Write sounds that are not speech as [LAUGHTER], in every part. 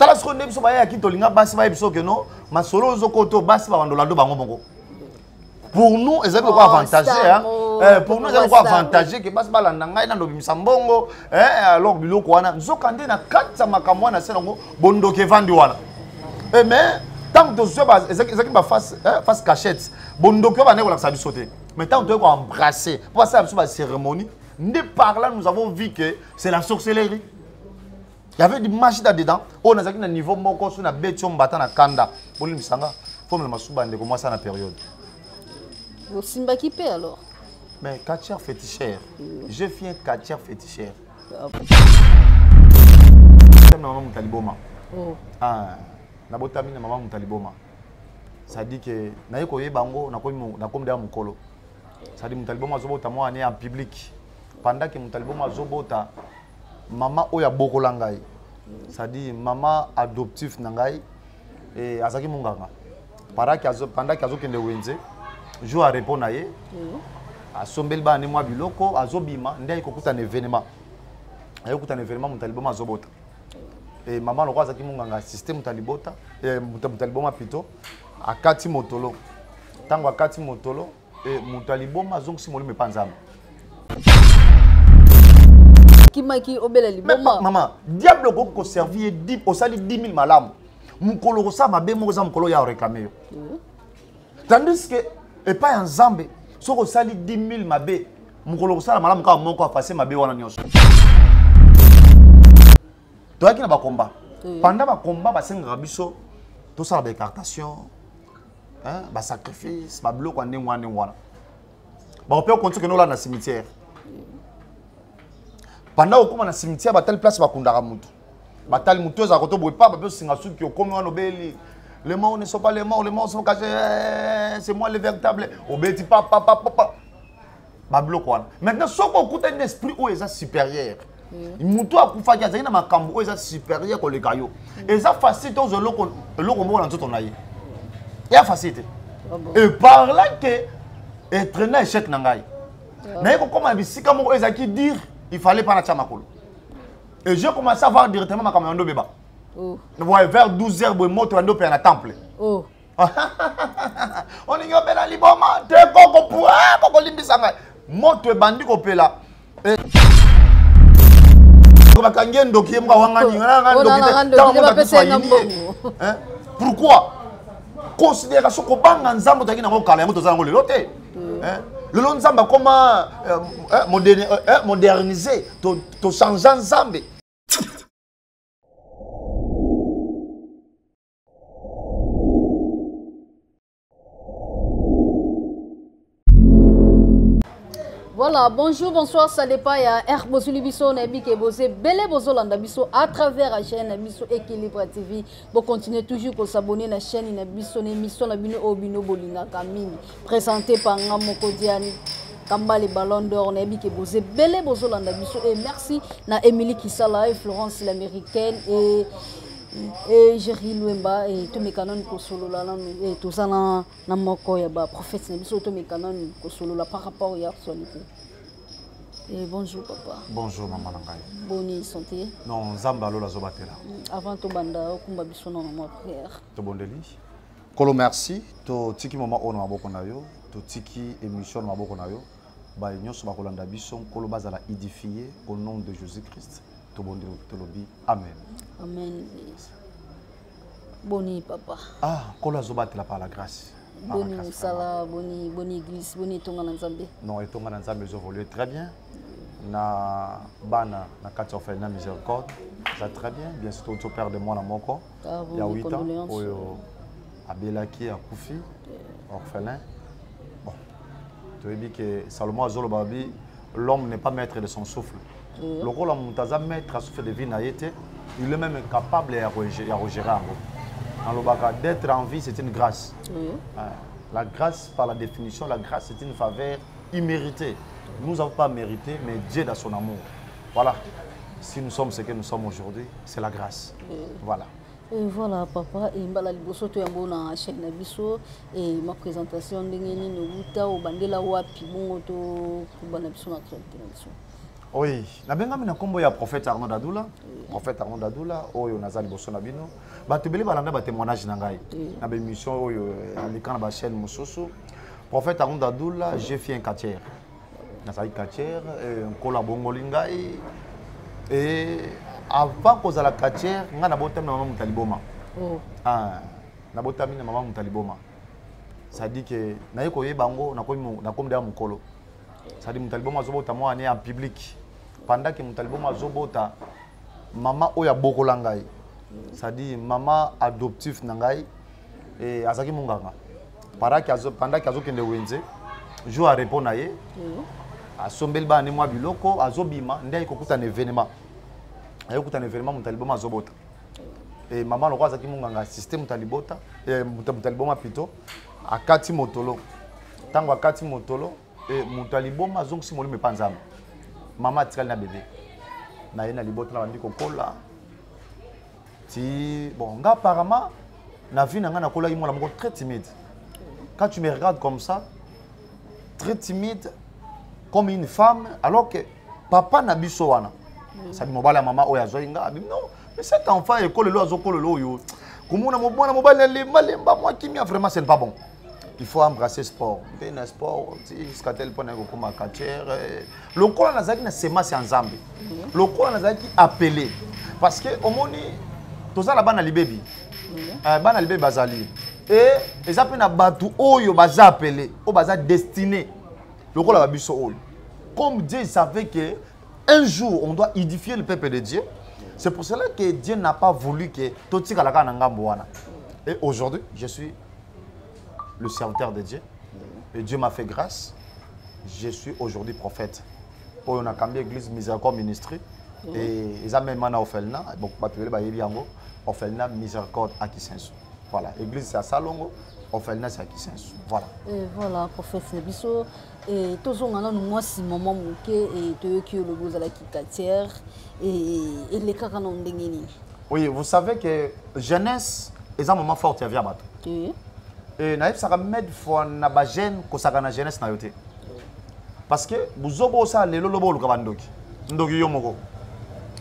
tala sikoyo nde biso bayaki tolinga basi bayebi biso ke no masolo ozokota basi babandola ndo bango moko pour nous ezali lokwa Oh, avantage hein. Eh, pour nous ezali lokwa Samo. avantage ke basi balanda ngai nando bimisa mbongo eh, alors biloko wana. Nzoka nde na kati ya makambo wana se nango bondoki evandi wana. Eh, mais ntango tozwi ezalaki baface face cachette bondoki oyo bandeki kolakisa biso te. Mais ntango toyei koembrasse mpo basala biso bacérémonie nde par là nous avons vu que c'est la sorcellerie y avait du magie là dedans. Oyo nazalaki na niveau moko so nabeti yo mbata na kanda. Bolimbisanga fo mela masusu bandeko mwasi na période. Osimbaki mpe alors mais quartier fétichère. Je viens quartier fétichère. Na mama moto aliboma Oh. Ah, nabotami na mama moto aliboma sadi ke naye koyeba yango nakomi deya mokolo. Sadi moto aliboma azobota mwana ne en public. Pendant ke moto aliboma azobota mama oyo abokola ngai sadi mama adoptif na ngai eh, azalaki monganga. Ke azokende wenze jour arepo na ye asombeli bana ne mwa biloko azobima nde ayi kokuta na événement. Ayi kokuta na événement moto aliboma azobota. E mama lokwa azalaki monganga asiste moto alibota eh, moto aliboma plutôt akati motolo. Ntango akati motolo moto aliboma azongisi molimo epa nzambe kimaki obela Mais liboma. mama diable okoki koservi ye di- osali 10 000 malamu. Mokolo kosala mabe moko eza mokolo ya oreklame yo. Tandis ke epai ya nzambe soki osali 10 000 mabe mokolo kosala malamu kaka moko afase mabe wana nyonso. Toyaki na bakomba. Pendant bakomba basengaka biso tosala baécartation basacrifice babiloko ya ndenge wana ndenge wana. Bakope okonti kende olala na cimetière pendant okóma na cimetière batali place bakundaka mutu. Batali mutu ezalaka to boye. Pa bape osinga suki okómi wana obeli. Le mort ne sont pas les morts, les morts sont cachés, eh, c'est moi le véritable. Obeti pa pa pa pa pa. Babiloko wana. Maintenant soki okuta un esprit oyo eza supérieur. mutu akufaki azalaki na makambo oyo eza supérieur koleka yo. Eza facile te ozwa eloko eloko moko na nzoto na ye. Eya facile te. Et par là ke etraîne na échec ezalaki dire il fallait mpa natia makolo. Et j'ai commencé à voir directement makambo ya ndo beba Oh. vers 12 heures boye moto ya ndo mpe na temple. Oh. olingi opela liboma te koko pua kokolimbisa ngai moto ebandi kopela bakangi ye ndoki ye moka wangani Oh, nanga ndoki te, bapesa ye nga mbongo. pourquoi? Considération kobanga nzambe tozalaki nango kala yango toza nango lelo te lelo nzambe akoma eh, eh, moderni- eh, eh, modernise to- tochange nzambe Voilà, bonjour, bonsoir, ça dépend ya R bozuli biso na bike bozé belé bozolanda biso à travers la chaîne biso équilibre TV. Bon continuez toujours ko s'abonner na chaîne na biso na émission na bino obino bolina kamini présenté par Ngamoko Diani. Kambale Ballon d'Or na bike bozé belé bozolanda biso et merci na Emily Kisala et Florence l'américaine et Jerry canons kosolola nanu na moko ya na biso kosolola par rapport à actualité. Et bonjour papa. bonjour mama na ngai Boni santé. non nzambe alola azobatela Avant to banda okumba biso na prière. kolo merci. Na maboko na yo. Totiki émission maboko na yo. Baye nyonso bakolanda biso. Nkolo bazala édifie au nom de jésus christ tobondeli tolobi amen Amen. Boni papa. ah nkolo azobatela par la grâce Boni grâce, musala, boni boni église, boni tonga na nzambe. non etonga na nzambe ezovolue très bien. Na bana na kati ya miséricorde eza très bien. Bien sûr opère de mwana moko. Ya mes 8 ans oyo abelaki akufi orphelin. Bon toyebi ke salomo azoloba bi l'homme n'est pas maître de son souffle. Lokola moto aza maître ya souffle de vie na ye te il est même capable nalobaka d'être en vie c'est une grâce Oui. Ouais. La grâce, par la définition, la grâce, c'est une faveur imméritée. Nous n'avons pas mérité, mais Dieu dans son amour. Voilà. Si nous sommes ce que nous sommes aujourd'hui, c'est la grâce. Voilà. Et voilà papa et mbala liboso to yango na chaîne na biso et ma présentation ndenge nini outa obandela wapi bongo to kobana biso na actualité na biso oui. Nabengami na nkombo ya prophète arnaud dadula. Prophète arnaud dadula oyo naza liboso na bino. Bato ebele balanda batémoignage na ngai. Na bémission oyo aleka na bachaîne mosusu. Prophète arnaud dadula j'ai fait un quartier. Nazali quartier nkolo abongoli ngai. E avant kozala quartier ngai nabotami na mama mutali boma Oh. Ah, nabotami na mama mutali boma cestadire ke naye koyeba yango nakomi deya mokolo. Cestadire mutali boma azobota mwana ne en public pendant ke mutali boma azobota mama oyo abokola ngai cestadire mama adoptif na ngai eh, azalaki monganga. Pendant ke azokende wenze jour arepo na ye asombeli bana ne mwa biloko azobima nde ayi kokutana événement. Ayi kokutana événement mutali boma azobota. E mama lokwa azalaki monganga asiste mutalibota e, muta- mutaliboma plutôt akati motolo. Ntango akati motolo e, moto aliboma azongisi molimo epa nzambe mama atikali na bebe na ye na libota na bandi kokola. Ti bon nga apparemment na vie na ngai nakolaki mwana moko très timide. Quand tu me regardes comme ça très timide comme une femme alors que papa na biso wana sabi mobali ya mama oyo azwaki nga abi non mais cet enfant ekolelo azokolelo oyo. Komona mo- mwana mobali alembalemba mwa kimia vraiment ce n'est pas bon il faut embrasser sport. Mpe na sport jusqu'à tel point nayaki kokóma katiere lokola nazalaki na semence ya nzambe. Lokola nazalaki appelé. Parce que omoni toza na bana libebi. Eh, bana libebi bazali. E eza mpe na bato oyo baza appelé oyo baza destiné. Lokola babiso oyo. Comme dieu il savait que un jour on doit édifier le peuple de dieu c'est pour cela que dieu n'a pas voulu que totikala kaka na ngambo wana. Et aujourd'hui je suis le serviteur de dieu. Et dieu m'a fait grâce. Je suis aujourd'hui prophète. Oyo nakambi église miséricorde ministry. Et eza meme na orphelinat. Donc ebele bayebi yango orphelinat miséricorde à voilà. Église c'est à salongo. Orphelinat c'est à voilà. Et voilà prophète na biso e tozonga nanu mwasi mama moke e toyoki yo lobi ozalaki katière e elekaka na ndenge nini Oui, vous savez que jeunesse eza moment forte ya vie ya bato te e nayebisaka mede fois na bagene kosaka na jeunesse na yo te. Parce que bozoba osala lelo loba oluka bandoki ndoki. Yo moko.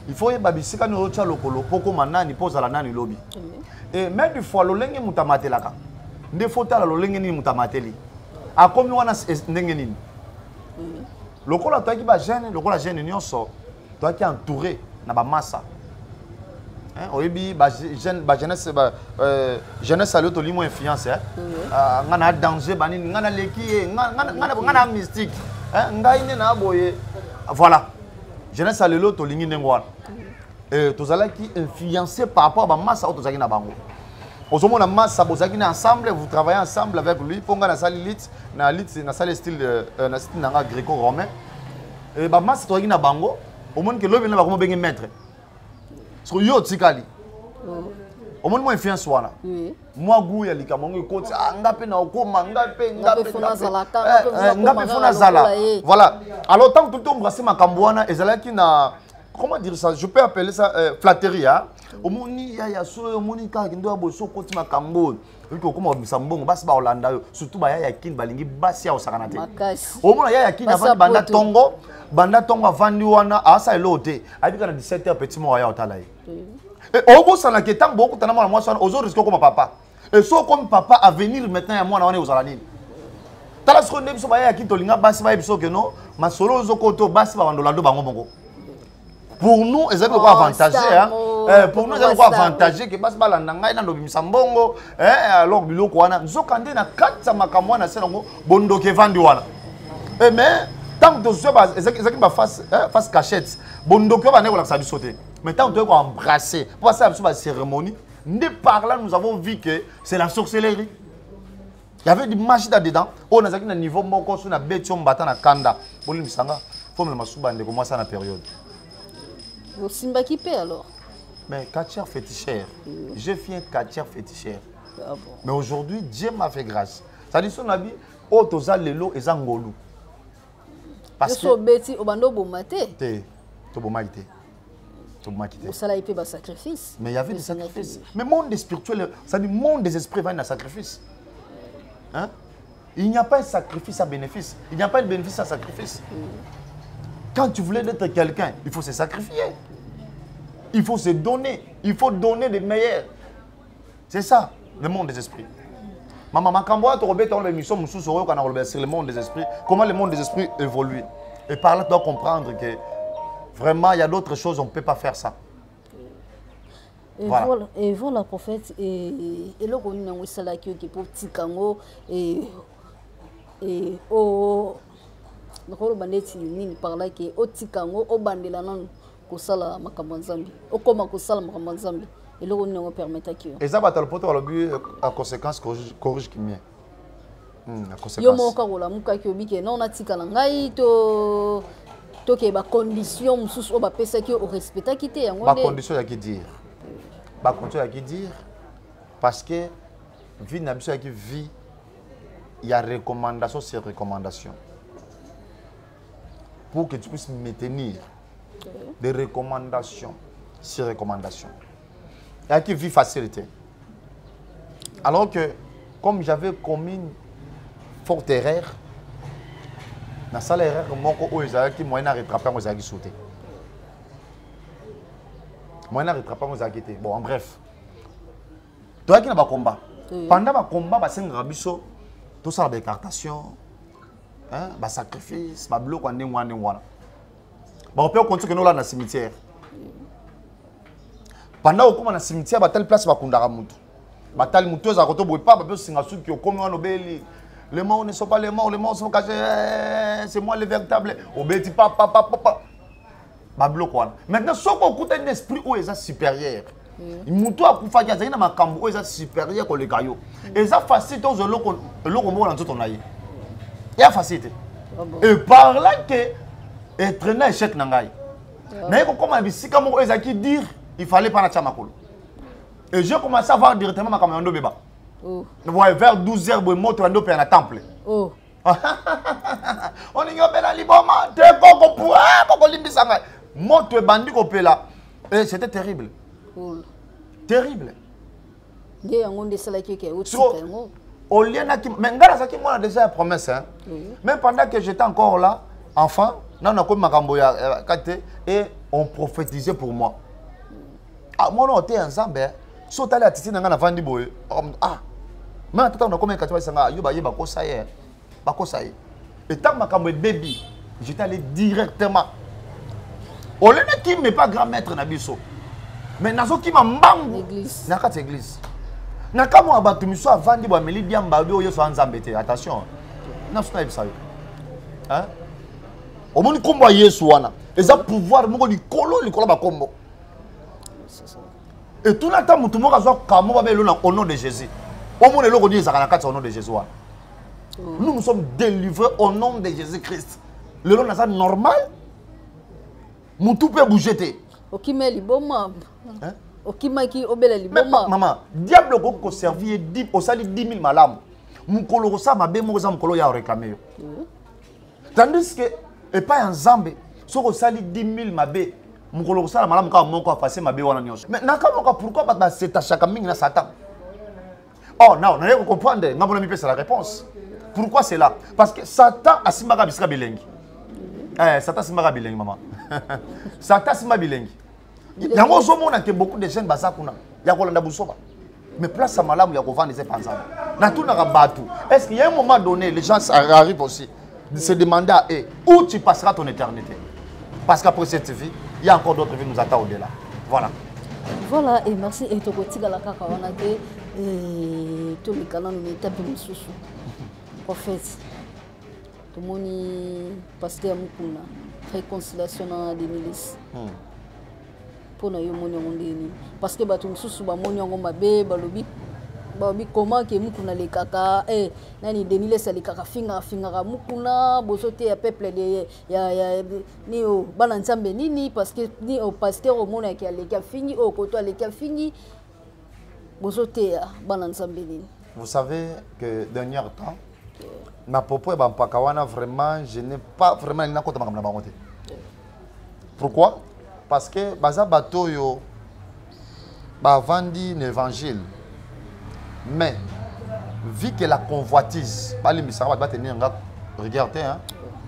Il faut oyeba bisika nini otya lokolo mpo okóma nani mpo ozala nani lobi. E mede fois lolenge moto amatelaka. Nde fo tala lolenge nini moto amateli? Akomi wana ndenge nini? Lokola toyaki bagene lokola gene nyonso toyaki entouré na bamasa oyebi bajeunesse jeunesse ali influence hein? Ah, nga na danger banini nga naleki ye nga- nga na mystique hein? ngai nde na boye. Voilà. Jeunesse ya lelo tolingi ndenge wana. Eh, tozalaki influencé par rapport à bamasa oyo tozalaki na bango. Ozomona masa bozalaki na ensemble vous travaillez ensemble avec lui mpo ngai nasali lit na lit nasali style euh, euh, na style na gréco romain Eh, bamasa tozalaki na bango omoni ke lobi na maître so yo otikali omoni mwa influence wana. Mwa gu ya likambo yango ekoti nga mpe naokóma nga mpe nga mpe fo nazala voilà. Alors que toki embrasser makambo wana ezalaki na comment dire ça je peux appeler ça euh, flatterie hein? omoni yaya so omoni kaka kende ya boso okoti makambo oyo oyoki okóma babimisa mbongo basi baolanda yo. Surtout bayaya kini balingi basi ya osakana te. Omona yaya kini Basi avandi banda apoto. tongo banda tongo avandi wana asala eloo te. Ayebika na 17 heures petit moko aya otala ye. Obosanaka ntango bokutana mwana mwasi wana ozoriske okoma papa. E so okomi papa avenir maintenant ya mwana wana ekozala nini? Tala sikoyo nde biso bayayaki tolinga basi bayebi biso keno masolo ozokota oyo basi babandolando bango moko pour nous ezali avantage hein. Constamment. Eh, pour nous Constamment. avantage ke basi balanda ngai nando bimisa mbongo eh, alors biloko wana nzoka nde na kati ya makambo wana se nango bondoki evandi wana Eh, mais ntango tozwi ba- ezalaki baface face cachette bondoki oyo bandeki kolakisa biso te mais ntango toyei koembrasse mpo basala biso bacérémonie nde par là nous avons vu que c'est la sorcellerie Il y avait du magie là-dedans. On a un niveau moko sur beti on batana kanda. Boli misanga. Faut me masuba ndeko moi ça na période. osimbaki mpe alors? Mais quartier fétichère. J'ai fait un quartier fétichère. ah bon. Mais aujourd'hui Dieu m'a fait grâce. Ça dit son abi o toza lelo eza ngolu. Parce que obeti obanda oboma te te to bomaki te. To bomaki te. osalaki mpe basacrifice Mais il y avait des sacrifices. Mais monde spirituel, ça dit monde des esprits va dans sacrifice. Hein? Il n'y a pas un sacrifice à bénéfice. Il n'y a pas un bénéfice à sacrifice. Quand tu voulais être quelqu'un, il faut se sacrifier. Il faut se donner. Il faut donner des meilleurs. C'est ça, le monde des esprits. Maman, makambo wana tokobeta wana émission mosusu oyoka na koloba sur le monde des esprits comment le monde des esprits évolue? Et par là tu dois comprendre que vraiment il y a d'autres choses on ne peut pas faire ça Et Voilà. voilà. Et voilà, prophète. Et eloko nini yango esalaki oke mpo tika yango e- e- o- nakoloba neti nini parla ke otika yango obandela nanu kosala makambo ya nzambe. Okóma kosala makambo ya nzambe. Eloko nini yango permetaki yo? Eza bato ya lopoto balobi a conséquence corrige- Hmm, yo moko obike natikala ngai to toke bacondition mosusu oyo bapesaki yo orespectaki te yango nde. bacondition yaki dire. Bacondition yaki dire parce que vie na biso yaki vie ya recommandation sur recommandation. Pour que tu puisses maintenir des recommandations. Sur recommandations. Yaki vie facilité. Alors que comme j'avais commis une forte erreur nasala erreur moko oyo ezalaki moyen na rattrape yango ezalaki su te moyen na rattrape yango ezalaki te bon en bref. Toyaki na bakomba Oui. pendant bakomba basengaka biso tosala baécartation hein, basacrifice babiloko ya ndenge wana ndenge wana bakope okonti okende olala na cimetière. Pendant okóma na cimetière batali place bakundaka mutu batali mutu ozala koto boye pa bape osinga suki okómi wana obeli le mort ne sont pas les morts les morts sont cachés. Eh, c'est moi le véritable. Obeti pa pa pa pa pa. Babiloko wana maintenant soki okutani na esprit oyo eza supérieur. Motu akufaki azali na makambo oyo eza supérieur koleka yo eza facile te ozwa eloko moko na nzoto na ye eya facile te et par là ke etraîna échec na ngai naye kokóma na bisika moko ezalaki dire il fallait pas natia makolo et j'ai commencé à voir directement makambo ya ndo beba Oh, vers 12 heures boye moto ya ndo mpe na temple. Oh. [LAUGHS] olingi opela liboma te koko pua kokolimbisa ngai moto ebandi kopela et c'était terrible. Terrible. Nde yango nde esalaki oke otika Siko- yango. olienaki mais ngai nazalaki déjà ya promesse hein? Oui. pendant que j'étais encore là enfant nano nakomi makambo ya ya- kati te et on prophétisait pour moi. Ah mwana oyo te ya nzambe hein? so otali atiti na ngai navandi boye. Okomi, ah. Me na tata nakomi kati basanga yo baye bakosa ye bakosa ye etango makambo ebebi j'étais allé directement. Olene kimi pas grand maître na biso mais nazokima mbangu L'église. na kati ya église na kamwa ya bato miso avandi bo ameli diamba oyo yesu ya nzambe te attention. Naso nayebisa yo. Hein? Omoni nkombo ya yesu wana. Eza pouvoir moko likolo likolo ya bakombo. Etuna ata motu moko azwa kamo na au nom de jésus. Omona eloko nini ezalaka na kati ya au nom de jésus wana? Nous nous sommes délivrés au nom de jésus christ lelo naza normal? Motu mpe bouge te. Okima liboma. Hein? okimaki obela Mais ma- liboma. mama diable okoki koservi ye di- osali 10 000 malamu. Mokolo kosala mabe moko eza mokolo oyo ya réclame yo. Tandis que epai ya nzambe soki osali 10 000 mabe mokolo kosala malamu kaka moko afase mabe wana nyonso. Mais nakamoka pourquoi bato basetachaka mingi na satan? Oh non naye kocomprendre nga mpona mipesa la réponse. Pourquoi c'est là? Parce que satan asimbaka bisika bilengi. Eh, satan asimbaka bilengi mama. [LAUGHS] Satan asimba bilengi. Yango ozomona ke beaucoup de jeunes baza kuna ya kolanda busoba. Mais place ya malamu ya kovanda eza epanzana natunaka bato. Est ce qu'il y a un moment donné les gens arrivent aussi se demander à eux où tu passeras ton éternité? Parce qu'après cette vie il y a encore d'autres vies nous attend au-delà. Voilà. Voilà et merci. E tokotikala kaka wana te eh, toleka nanu na etape mosusu prophète tomoni paster mokuna réconciliation na denilis Hmm. mpo na yo omoni yango ndeni parce que bato mosusu bamoni yango mabe balobi balobi comment ke mukuna alekaka eh, nani deniles alekaka fingaka fingaka mukuna bozoteya peuple de ya, ya, ni o bana nzambe nini parce que ni o paster omonaki aleki afingi oyo koto aleki afingi bozoteya bana nzambe nini. Vous savez que dernier temps na popo ya bampaka vraiment je n'ai pas vraiment nalingi nakota makambo na pourquoi? Parce que baza bato oyo bavandi na évangile mais vu que la convoitise balimbisaka bato batenir nga rigueur te hein?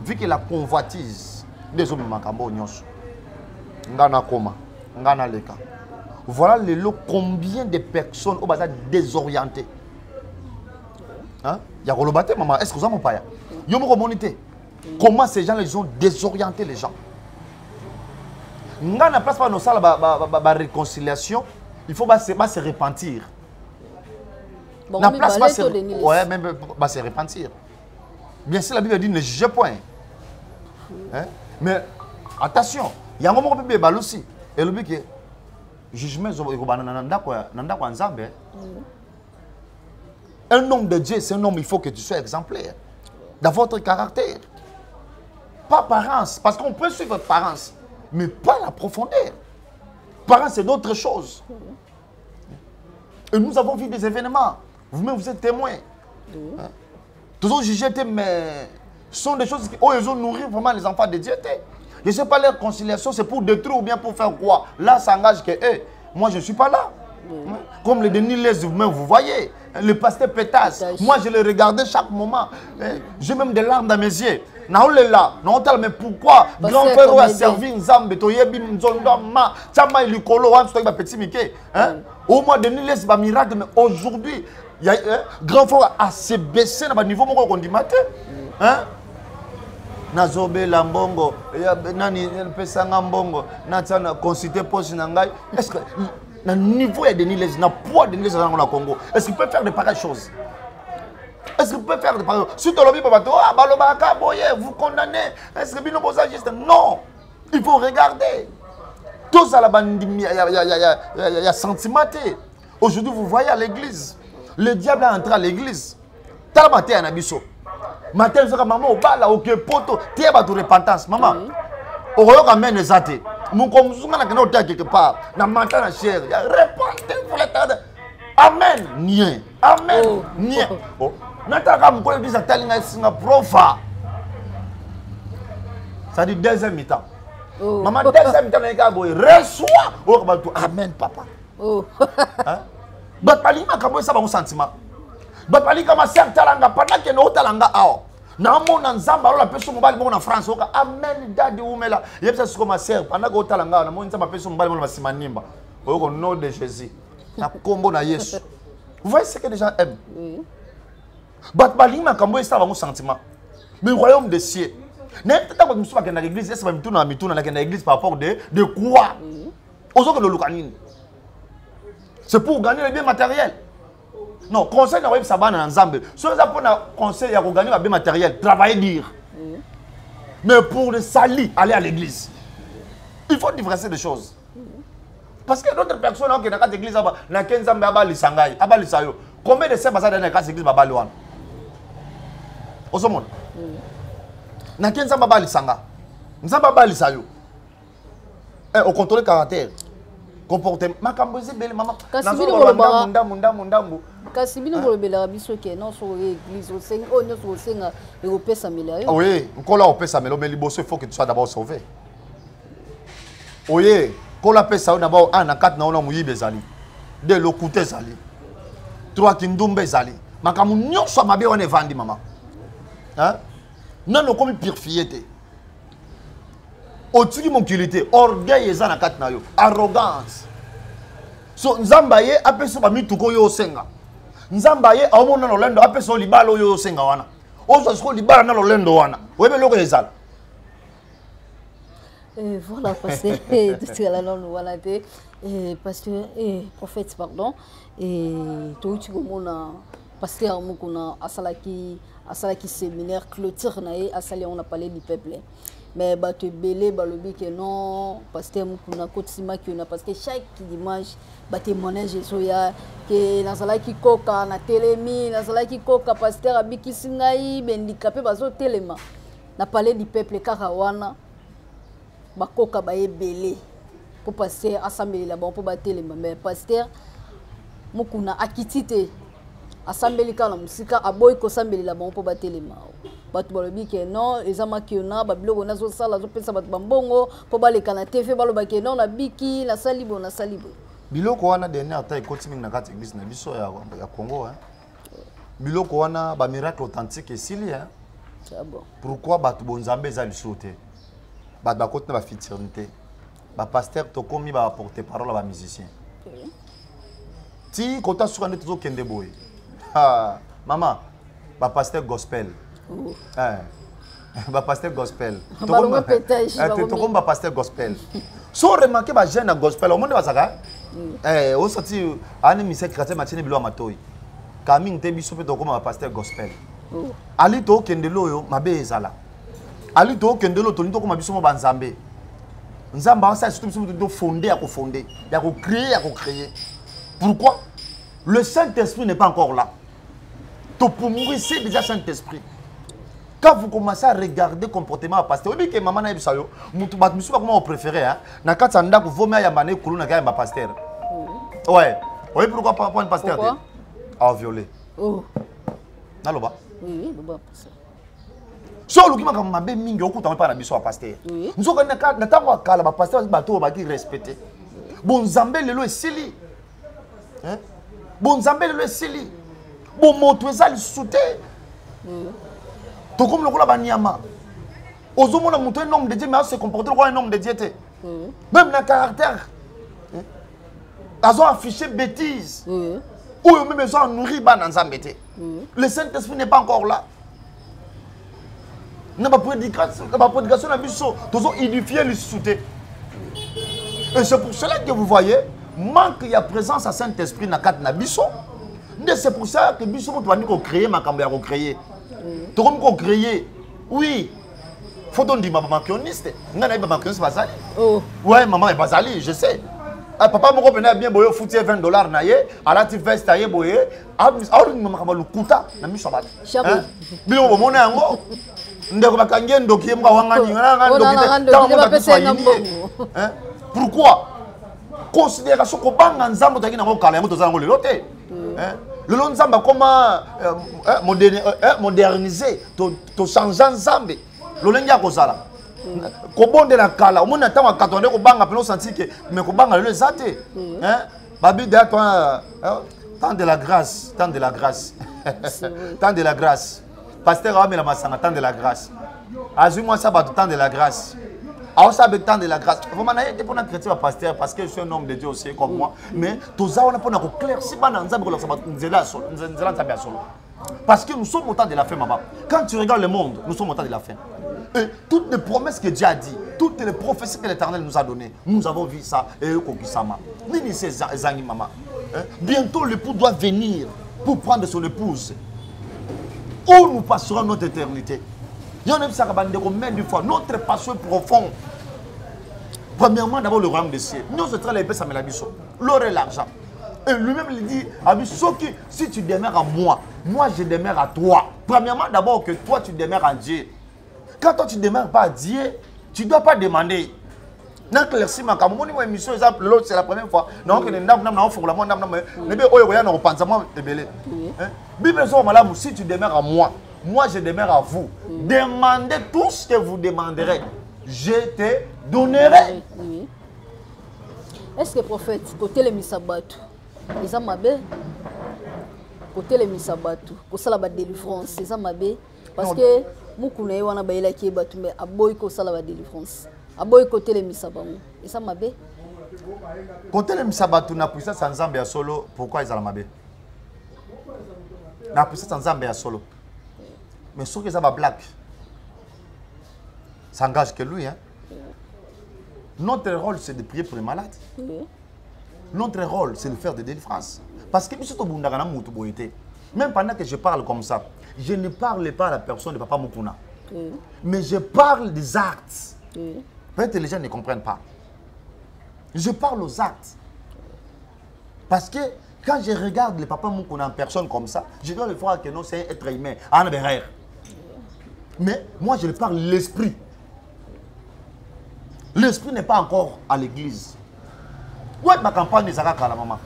vu que la convoitise nde ezomema makambo oyo nyonso nga nakoma nga naleka voilà lelo combien de personnes oyo baza désorienté Hein? ya koloba te mama est ce que oza mopaya yo moko omoni te comment ces gens ils ont désorienté les gens? Nga na place bana osala baréconciliation il faut base base repentir na bango place denis ouais même base repentir. Bien sûr la bible dit ne jugez point. Hein? mais attention yango moko mpe be balusi elobi ke jugement ezo- ekobanda na ndako ya- na ndako ya nzambe un homme de Dieu, c'est un homme, il faut que tu sois exemplaire. Dans votre caractère. Pas apparence, parce qu'on peut suivre apparence, mais pas la profondeur. Apparence, c'est d'autres choses. Et nous avons vu des événements. Vous-même, vous êtes témoin. Hein? Toujours jugé, mais ce sont des choses qui oh, ils ont nourri vraiment les enfants de Dieu. Je ne sais pas, leur conciliation, c'est pour détruire ou bien pour faire quoi Là, ça engage que, eh, moi, je ne suis pas là. Comme le Denis Les, vous-même, vous voyez, le pasteur Pétas, Pétas. moi, je le regardais chaque moment. Eh, J'ai même des larmes dans mes yeux. naolela naotala mais pourquoi? Grand frère oyo aservi nzambe toyebi nzondo ma likolo wana soki bapeti mike hein? au moins denis lesi bamiracle mais aujourd'hui ya, grand frère ase baissé na baniveau moko ekondima te nazobela mbongo nani pesanga mbongo natia na consulter poste na ngai est ce que na niveau ya denis les na poids denis les azango na congo est ce qu'il peut faire de pareilles choses? Est ce qu'il peut faire de pareilles choses? Si tolobi pa bato ah, balobaka vous condamnez est ce que bino boza juste? Non! Il faut regarder. Tozala bandimi ya sentiment te aujourd'hui vous voyez à l'église le diable est entré à l'église. Tala mateya na biso. Mateya biso ka mama obala oke poto. Teya bato repentance mama okoyoka mene eza te. Moko mosusu nga nakende oteya quelque part. Na mata na chere ya repente voletade amen nien. Amen Oh. nien. [LAUGHS] Oh. natalaka mokolo eglise atali ngai singa profa. Cestadire deuxième mi-temps. Oh. mama deuxième mi-temps nayeki kaka boye. Reçois. Oyoka bato amen papa. Oh. Hein? [LAUGHS] bato balingi makambo esa bango sentiment bato balingi kama ser talanga pandakende otalanga awa namona nzambe alola apeso mobali moko na france oka amen dadi umela. Yebisa siko maser pandaka otalanga awa namoni nzambe apeso mobali moko na nsima nimba. Oyoko nom de jésus. Na nkombo na yesu. Vous voyez ce que les gens aiment? Bato balingi makambo esala bango sentiment mais royaume de cieux. Naye te ntango mosusu bakendaka église ese bamituna na mituna église par rapport de, de quoi? Ozokende oluka nini? C'est pour gagner le bien matériel. Non conseil na koyebisa bana na nzambe soki eza mpona conseil ya kogagner babien matériel. Travailler dire mais pour le sali aller à l'église. Il faut différencier des choses. Parce que d'autres personnes okende na kati église aba nake nzambe abalisa ngai abalisa yo combien de ser baza dani na kati église babali wana ozomona nake nzambe abalisa nga nzambe abalisa yo Eh, ocontrôle caractère comportement makambo eza ebele mama. Nazoloba ndambu ndambu ndambu kasi bino kolobelaka biso ke nyonso oyo église osengi oyo nyonso osenga ekopesamela yo. Oye nkolo me liboso sauvé. Oye nkolo apesa yo d'abord un na kati na yo na moyibi ezali. De lokuta ezali. Trois kindumba ezali. Makambo nyonso ya mabe wana evandi mama. Nano okomi purifie te? Otiki mokili te orgueil eza na kati arrogance. So nzambe aye apesa bamituka oyo osenga nzambe aye aomona na lolendo apesa libala oyo osenga wana. Ozwa sikoyo libala na lolendo wana. Oyebi eloko ezala. Euh, voilà, pasteur, [LAUGHS] tout à l'heure, nous voilà, te, euh, pasteur, et prophète, pardon, et tout tu comme pasteur, mon qu'on asalaki, asalaki séminaire clôture na ye, asali on a parlé du peuple. Mais bah te belé balobi que non, pasteur mon qu'on a kotsima qui on a parce que chaque dimanche bah témoignage ezoya que nazalaki koka na telemi, nazalaki koka pasteur abikisi ngai bendikapé bazo telema. Na parlé du peuple kaka wana bakoka baye ebele mpo paster asambelela bango mpo batelema mais paster mokuna akiti te asambeli kaka na mosika aboyi kosambelela bango mpo batelema bato balobi ke non eza makiona babiloko na azosala azopesa bato bambongo mpo baleka na tv baloba ke non nabiki nasali boye nasali boye. Biloko wana dernier ta ekoti mingi na kati eglise na biso ya, congo biloko wana bamiracle authentique esili pourquoi bato bonzambe eza lisusu te? Bato bakoti na bafraternité bapaster tokomi baporte parole ya bamusicien ti kota suka nde tozokende boye. Mama bapaster gospel [LAUGHS] bapaster gospel. Tokomi- pétage, Eh, bapaster gospel. So remarke bajeune ya gospel omonde bazaka Eh, osati ani mise chrétien matieni bilo ya matoi ka mingi te biso mpe tokóma bapaster gospel. Ali tookendele oyo mabe ezala ali tookendele oyo tolingi tokóma biso mo banzambe. Nzambe asala surtout biso moto tofonde ya kofonde ya kocréer ya kocréer pourquoi? Le saint esprit n'est pas encore là. Topumwisi déjà saint esprit quand vous commencez à regarder comportement ya pasteur oyebi ke mama nayebisa yo. Motu bato misusu bakoma kopréféré na kati ya ndako vomi ayamba na ekulu na ka yamba paster ouais. Oyebi pourquoi pa- point paster te Pourquoi? aviolé Oh. naloba Oui, oui, le bon, ça. so oluki makambo mabe mingi okutama epai na biso ya paster Oui. nzoka na na ntango ya kala bapaster bato oyo baki respecte bonzambe lelo esili Hein? bonzambe lelo esili bomoto eza lisusu te tokomi lokola banyama. Ozomona moto un homme de dieu mais ase comporte lokola un homme de dieu te même na caractère. Hein? azo affiché bêtise Oui, oyo meme ezo anourri bana nzambe te le saint esprit n'est pas encore là. Na baprédication na biso tozo édifie lisusu te et c'est pour cela que vous voyez manque ya présence ya saint esprit na kati na biso nde c'est pour ça que biso moto bandi kocréer makambo ya kocréer tokomi kocréer oui. Fo tondima bamacioniste ngai nayebi bamacioniste bazali Oh. ouais maman bazali je sais. Ah, papa moko mpena bien boye ofuti ye 20 dollar na ye alati veste aye boye aolingima makambo lukuta na miso ya bato. Hein? bino bomona yango ndeko bakangi ye ndoki ye moka mbongo. pourquoi? Considération kobanga nzambe ozalaki nango kala yango toza yango lelo te Hein? Lelo nzambe akoma euh, euh, euh, modernise to- tochange nzambe lolenge ya kozala kobondela kala. Omoni na ntango ya kato nde kobanga mpena osanti ke me kobanga lelo eza te Hein? babi deya temps de la grâce temps de la grâce. Temps [LAUGHS] de la grâce. Paster awamela masanga temps de la grâce. Azwi mwasi ya bato temps de la grâce aosala be temps de la grâce. Vraiment naye te mpona chrétien bapaster parce que je suis un homme de dieu aussi comme moi. Mais ya solo- nze- nzela nzambe ya solo. Parce que nous sommes au temps de la fin maman. Quand tu regardes le monde nous sommes au temps de la fin. Et toutes les promesses que Dieu a dit toutes les prophéties que l'éternel nous a données nous avons vu ça et ekokisama nini se eza- ezangi mama Hein? bientôt l'époux doit venir pour prendre son épouse. Où nous passerons notre éternité? Mais notre passion est profond. Premièrement d'abord le royaume des cieux. Nous traite l'épée ça me la biso l'or et l'argent. Et lui-même il dit Soki si tu demeures à moi moi je demeure à toi. Premièrement d'abord que toi tu demeures à Dieu. Quand toi tu demeures pas à Dieu tu dois pas demander. Nanclairci makambo moni mo émission eza lelo c'est la première fois. Ndambu nebe oyo koya na kopanza mwa ebele Hein? si tu demeures à moi moi je demeure à vous. Demandez tout ce que vous demanderez. Je te donnerai. Oui. Est-ce que prophète, kotelemisa bato eza mabe kotelemisa bato kosala badelivrance eza mabe parce Non. que muku na ye wana bayelaki ye bato me aboyi kosala badelivrance aboyi kotelemisa bango eza mabe kotelemisa bato na puissance ya nzambe ya solo pourquoi ezala mabe na puissance ya nzambe ya solo mais soki eza bablake ça engage que lui hein? notre rôle c'est de prier pour les malades Oui. notre rôle c'est de faire des délivrances parce que biso tobundaka na mutu boye te même pendant que je parle comme ça je ne parle pas à la personne de papa mukuna Oui. mais je parle des actes Oui. Peut-être les gens ne comprennent pas. Je parle aux actes. Parce que quand je regarde le papa Moukouna en personne comme ça, je dois le voir que non, c'est un être humain. En derrière. Mais moi, je parle l'esprit. L'esprit n'est pas encore à l'église. Ouais, ma campagne est à la maman.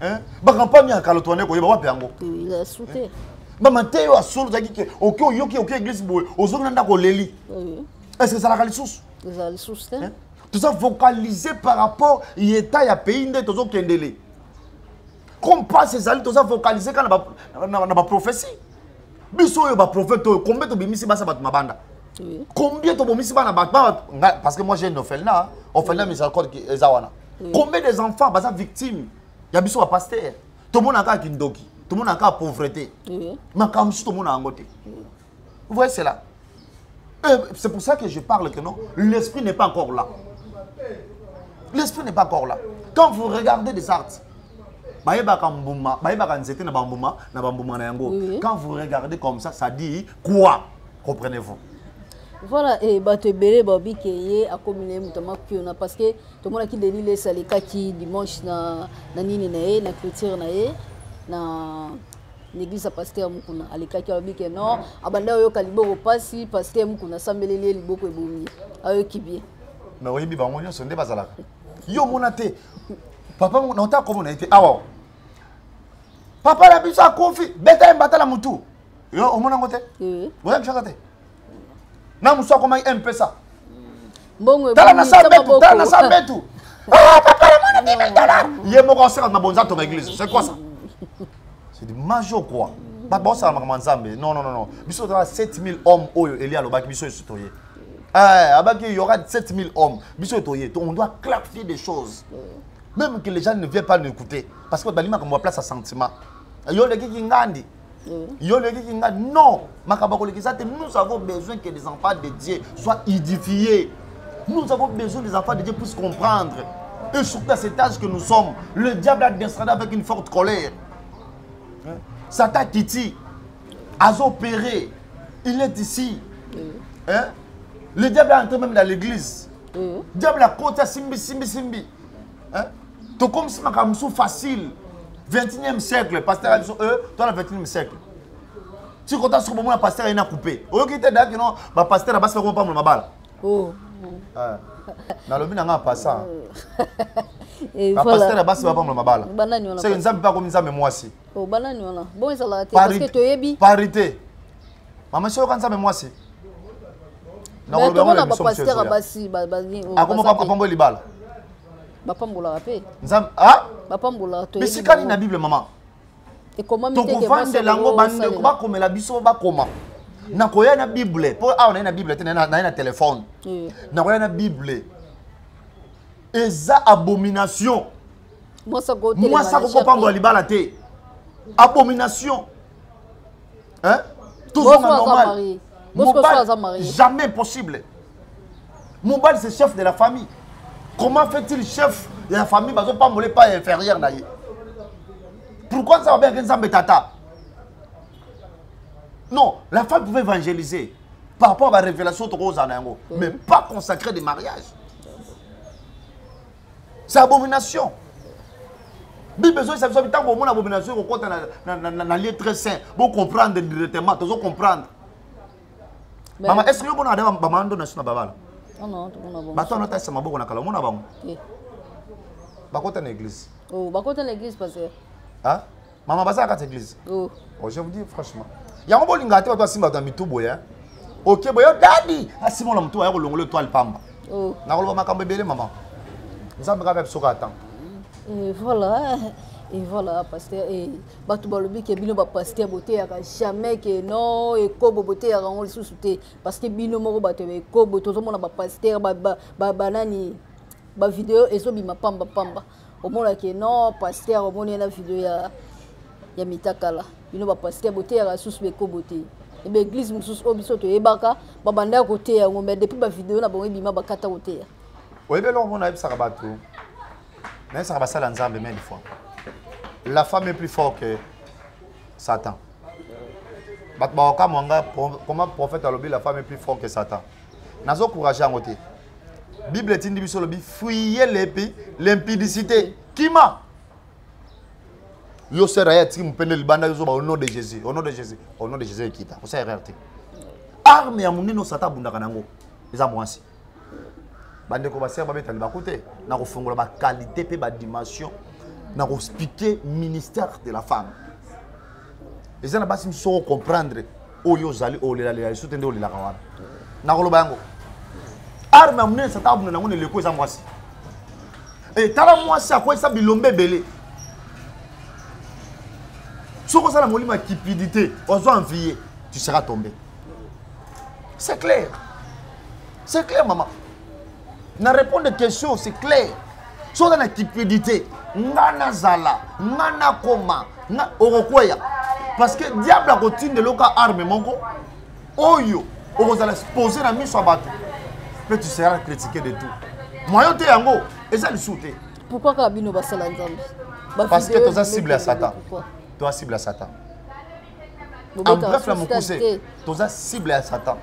Hein? Ma campagne est à la tournée, quoi, il a sauté. mama te oyo asolo ozalaki ke oke oyoki oke église boye ozongi na ndako oleli Oui. est ce que ezalaka lisusu ezala lisusu te Hein? toza focaliser par rapport ya etat ya pays nde tozokendele comme mpasi ezali toza focaliser kaka na baprophétie biso oyo baprophète oyo kombe tobimisi basa bato mabanda? Combien tobomisi bana bato? Parce que moi j'ai une orphelinat orphelinat miséricorde ki- eza wana. Combien des enfants baza victime? Ya biso bapaster tomonaka kaka kindoki tomonaka kaka pauvreté. Makambo mosusu tomona yango te. Vous voyez cela? Et c'est pour ça que je parle que non l'esprit n'est pas encore là. L'esprit n'est pas encore là. Quand vous regardez des arts bayebaka mbuma bayebaka nzete na bambuma na bambuma na yango. Oui. quand vous regardez comme ça ça dit quoi? Comprenez-vous? Voilà e bato ebele babi ke ye akomi na ye moto parce que tomonaki delile esalekaki dimanche na, na nini na ye na clôture na ye na l'église ya paster mokuna alekaki alobi ke non abandi ayoka liboko mpasi paster mokuna asambeleli ye liboko ebomi ayoki bien. Mais oyebi bango nyonso nde bazalaka. Yo omona te papa na ota komona ye te. Awa papa na biso akufi. Beta ye mbata na motu yo omona yango te? Eh, oyebisaka te? Na mosu akomaki mpesa. Tala na sa ta mbetu tala [LAUGHS] na sa Ah, papa namoni mimi tala. Ye moko aseka na bonza tonga église. C'est quoi ça? [LAUGHS] C'est du majo quoi. Bato baosala makambo nzambe. Non non non non. Biso tala 7000 hommes oyo eli alobaki biso esu toye. Eh, abaki il y aura 7000 hommes. Biso toye. On doit clarifier des choses. Même que les gens ne viennent pas nous écouter parce que bali makambo ya place ya sentiment ngandi. Non. Makambo akolekisa te nous avons besoin que les enfants de dieu soient édifiés. Nous avons besoin des enfants de dieu puissent comprendre. Et surtout à cet âge que nous sommes le diable a descendu avec une forte colère. Hein? Satan Titi a opéré il est ici. Hein? le diable est entré même dans l'église. Eh, diable akota simbi simbi simbi. Hein? tokomisi makambo mosusu facile 21e siècle paster ya biso e to na 21e siècle. Ti kota soki bomona paster ayina coupe oyoki te dayaki no bapaster na basi bakoma pambola mabala oh. nalobi na nga pasa Eh, bapaster voilà. ya basi bapambola mabala banani wana seke nzambe mpe akomi nzambe mwasi Oh, banani wana bon te parce que toyebi parité. Mama si oyoka nzambe mwasi mais tomona biso bapaster ya mosusu basi ba- ba- akoma te. apambola libala bapambolaka mpe nzambe ah? Bapambolaka bango. na bible mama. Tokovandela yango mwasi bandeko bakomela biso bakoma. Nakoya na bible. Mpo awa naye na bible te naye na- telefone nakoya na bible. Eza abomination. Mwasi akotelema mwasi na akokopambola libala te. Abomination. Hein? Tozonga normal. Mobali jamais possible. Mobali c'est chef de la famille comment fait-il chef de la famille bazopambola epai ya inférieur na ye pourquoi nzambe abengaki nzambe tata? Non la femme pouvait évangéliser par rapport à la révélation na yango mais pas consacrer des mariages. C'est abomination. Bible ezoyisa biso ntango omona abomination ekokɔta na- na- na- na- na lieu très saint. Bocomprendre directement tozocomprendre Mais- mama est ce que yobona ade bamando na so na babala Ah bato wana otalisa maboko na kala omona bango? Eh. bakota na église. Oh, bakota na église parce que mama baza kati église? Oh, Oh, je vous dis franchement. Yango bolingaka te bato basimba bato na mitu boye oke boye dadi! Asimbola motu aya kolongola etoile pamba. Nakoloba makambo ebele mama nzambe kaka bisoka atan Et voilà, et voilà, pasteur, et bato balobi ke bino bapasteur boteyaka jamais ke non ekobo boteyaka yango lisusu te. Parce que bino moko bato ya ekobo tozomona bapasteur ba- ba- ba- banani bavideo ezobima pamba pamba omona ke non pasteur omoni ye na video ya, ya mitakala. Bino bapasteur boteyaka lisusu bekobo te. Ebe église mosusu oyo biso toyebaka babandaka koteya yango mais depuis bavideo na bango ebima bakata koteya. Oyebeli omo nayebisaka bato. Nayebisaka basala nzambe mille fois la femme est plus fort que satan. Comment prophète alobi la femme est plus fort que satan. Nazokourage yango te bible etindi biso olobi fuye lepi limpidicité kima yo sera ye atiki mopende libanda yozoba au nom de jésus au nom de jésus au nom de jésus ekita kosa erreur te arme ya monene oyo satan abundaka nango. Eza mwasi bandeko basere babeta libaku te na kofungola bakalite mpe badimension na kospike ministère de la femme. Eza na basi miso ocomprendre oyo ozali olelalela liso te nde olelaka wana. Nakoloba yango. Arme nango na e bilombe soki cupidité envie tu seras tombé. C'est clair. C'est clair maman. Na répondre question c'est clair. So oza na cupidité nga nazala nga nakoma nga okokweya parce que diable akotindela oka arme moko oyo okozala pose na miso ya bato. Mpe tu seras critiqué de tout. Moyo te yango eza lisu te. Pourquoi kaka bino basala nzambe? Parce que toza cible ya satan. toza cible ya satan. En bref na mokuse toza cible ya satan.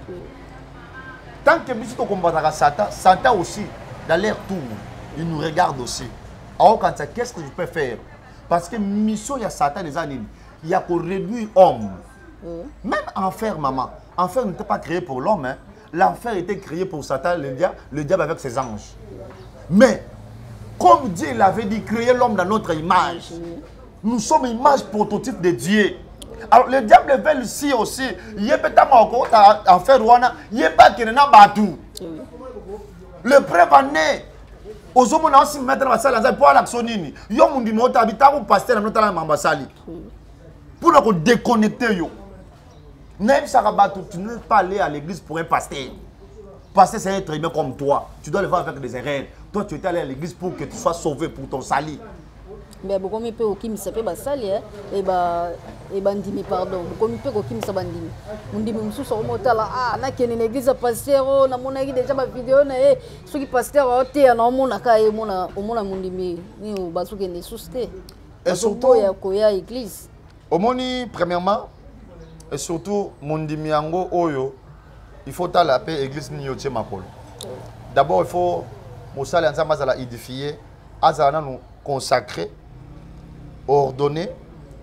Tant que biso tokombataka satan satan aussi dans leur tour il nous regarde aussi aokanisa qu'est ce que je peux faire? Parce que mission ya satan eza nini ya koréduire homme. Même enfer maman. Enfer n'était pas créé pour l'homme hein. l'enfer était créé pour satan le diable, le diable avec ses anges. Mais comme Dieu l'avait dit créer l'homme dans notre image. Nous sommes image prototype de Dieu. Alors le diable veut ici aussi. Ye mpe ntango akokota enfer wana. Ye mpe akende na bato Oui. le preuve ane ozomona osi maître na basali. Paster na yo. Tu ne pas aller à l'église pour un pasteur. Pasteur c'est être humain comme toi. Tu dois le voir avec des erreurs. Toi tu étais allé à l'église pour que tu sois sauvé pour ton sali. Me bokomi mpe kokimisa mpe basali eh, e ba- e bandimi pardon bokomi mpe kokimisa bandimi mondimi mosusu akomotala ah nakende na eglize ya paster o namonaki deja bavideo na ye. Soki paster aoteya na omonaka ye omona mondimi nini bazokende susu te. Et surtout- bazoboya koya eglize omoni premièrement et surtout mondimi yango oyo il faut tala mpe église nini otie makolo. D'abord il faut mosala ya nzambe azala édifié azala nanu consacré ordonné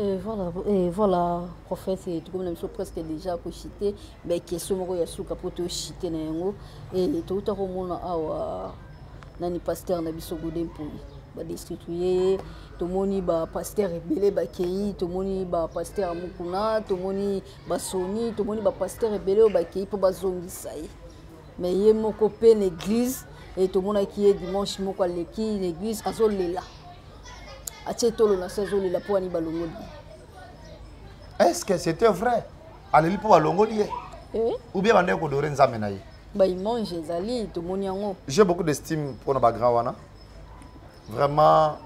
Euh, voilà, euh, voilà prophète tokomi na biso presque déjà kochite me question moko ya suka mpo tochite na yango e touta komona awa nani paster na biso gode mpoi badestituye ye tomoni bapaster ebele bakei tomoni bapaster ya mokuna tomoni basoni tomoni bapaster ebele oyo bakei mpo bazongisa ye me ye moko mpe na église e tomonaki ye dimanche moko aleki na église azolela. Atie tolo na se azolela mpo wani balongoli. Est ce que c'était vrai? Aleli mpo balongoli ye Eh, ou bien bandeki kodore nzambe na ye? Baimange ezali tomoni yango j'ai beaucoup d'estime mpona bagrand wana. Vraiment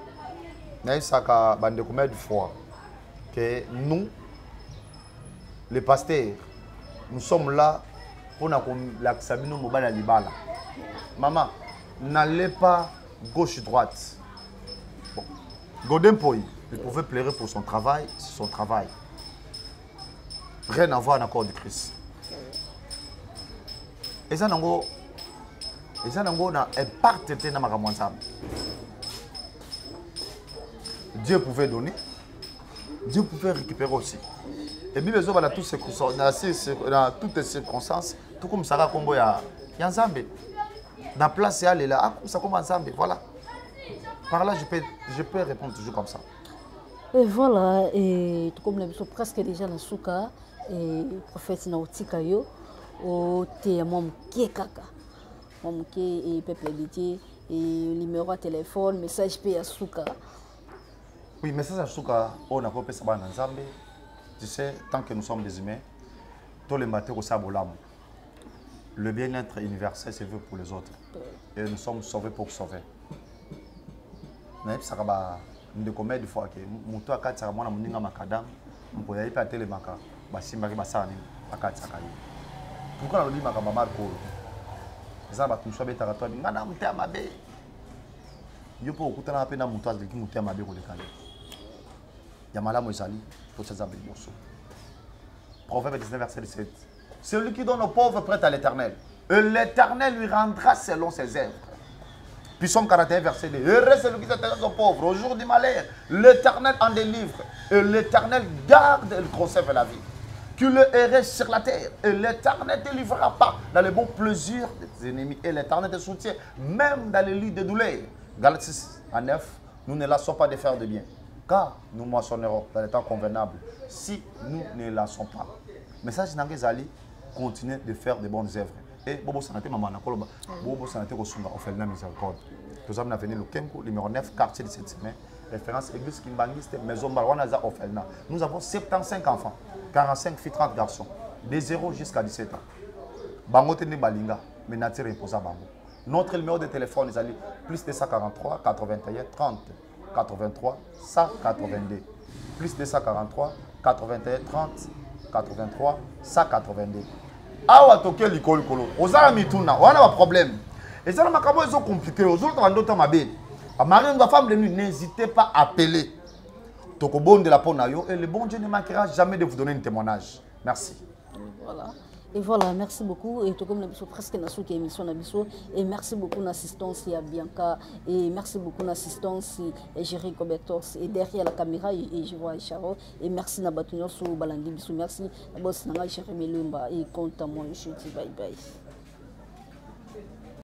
nayebisaka bandeko mai du foi que nous les pasteurs nous sommes là mpona kolakisa bino mobali ya libala. Mama n'allez pas gauche droite. Godin poi il pouvait pleurer pour son travail c'est son travail rien à voir na corps du christ eza nango na impact te na dieu pouvait donner dieu pouvait récupérer aussi et bible ezoba na toutes circonstances- tokomisaka nkombo ya nzambe na place ya alela akomisa nkombo ya nzambe voilà par là je peux, je peux répondre toujours comme ça Et voilà, et comme na biso presque déjà na suka et prophète na otika yo mwa moke kaka mwa moke e peuple dieu e numéro ya téléphone message mpe ya suka Oui, mais ça, c'est que on a pas ça dans Nzambe. Tu sais, tant que nous sommes des humains, tous les matins au sabolam. Le bien-être universel, c'est vu pour les autres. Et nous sommes sauvés pour sauver. Mais ça va de combien de fois que muto akatsa mwana muninga makadam mpo yayi pe atelemaka basimbaki basala nini akatisaka ye pourquoi nalobimaka bamarke oyo eza na bato mosusu abetaka to abi nga na moteya mabe mpe koleka ya proverbe 19 verset 17 celui qui donne aux pauvres prête à l'éternel et l'éternel lui rendra selon ses œuvres Psaume 41, verset 2. Heureux celui qui s'intéresse aux pauvres, au jour du malheur. L'éternel en délivre. Et l'éternel garde et conserve la vie. qu'il errait sur la terre. Et l'éternel ne te livrera pas dans les bons plaisirs des ennemis. Et l'éternel te soutient, même dans les lits de douleur. Galates 6 à 9, nous ne lassons pas de faire de bien. Car nous moissonnerons dans les temps convenables si nous ne lassons pas. Message Nange Zali, continuez de faire de bonnes œuvres. Et Bobo Sanate, maman, Nakoloba, Bobo Sanate, Kosunga, Ophelina Miséricorde. Nous sommes venus le Kenko, numéro 9, quartier de cette semaine. Référence église Kimbangiste, maison Barwanaza, Ophelina. Nous avons 75 enfants, 45 filles, 30 garçons, de 0 jusqu'à 17 ans. Bango Balinga, mais imposa. Notre numéro de téléphone allé plus 243 81 30 83 182. Plus 243 81 30 83 182. Awa toke likolo likolo. Ozala mituna. Wana baproblème ezala makambo ezo compliqué ozolota bandoto mabe. Amari nga femme de nuit n'hésitez pas à appeler. Tokobondela mpo na yo. Et le bon dieu ne manquera jamais de vous donner un témoignage. Merci. Voilà. Et voilà, merci beaucoup. Et tout comme nous presque na souki émission et merci beaucoup l'assistance à Bianca et merci beaucoup l'assistance et Jerry Cobertos. Et derrière la caméra je vois Charo et merci na batunyo sou balandi biso merci boss na Jeremy Lumba. Et compte à moi je dis bye bye.